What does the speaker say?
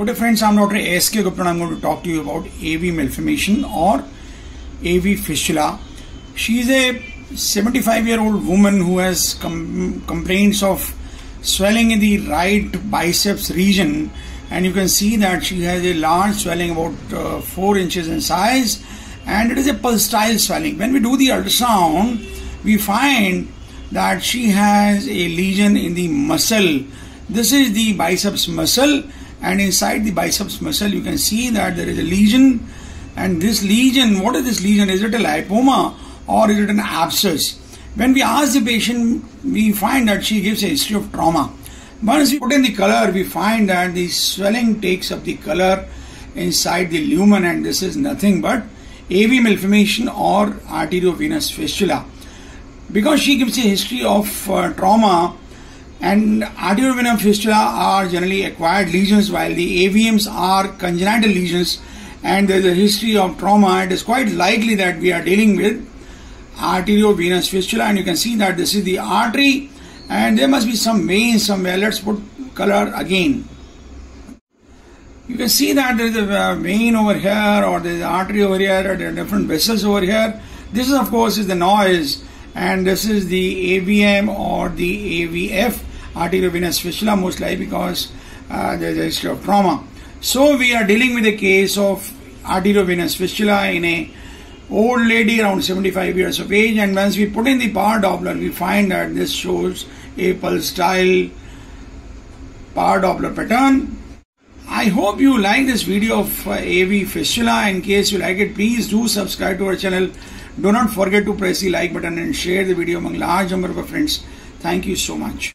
Good day friends, I'm Dr. S.K. Gupta and I'm going to talk to you about AV malformation or AV fistula. She is a 75 year old woman who has com- complaints of swelling in the right biceps region and you can see that she has a large swelling about uh, 4 inches in size and it is a pulsatile swelling. When we do the ultrasound, we find that she has a lesion in the muscle. This is the biceps muscle and inside the biceps muscle you can see that there is a lesion. And this lesion what is this lesion? Is it a lipoma or is it an abscess? When we ask the patient we find that she gives a history of trauma. Once we put in the color we find that the swelling takes up the color inside the lumen and this is nothing but AV malformation or arteriovenous fistula. Because she gives a history of uh, trauma and arteriovenous fistula are generally acquired lesions while the AVMs are congenital lesions and there is a history of trauma. It is quite likely that we are dealing with arteriovenous fistula and you can see that this is the artery and there must be some vein somewhere. Let's put color again. You can see that there is a uh, vein over here or there is an artery over here or there are different vessels over here. This is of course is the noise and this is the AVM or the AVF arteriovenous fistula most likely because uh, there is a history of trauma. So we are dealing with a case of arteriovenous fistula in a old lady around 75 years of age and once we put in the power Doppler we find that this shows a pulsatile power Doppler pattern. I hope you like this video of uh, AV fistula. In case you like it, please do subscribe to our channel. Do not forget to press the like button and share the video among large number of friends. Thank you so much.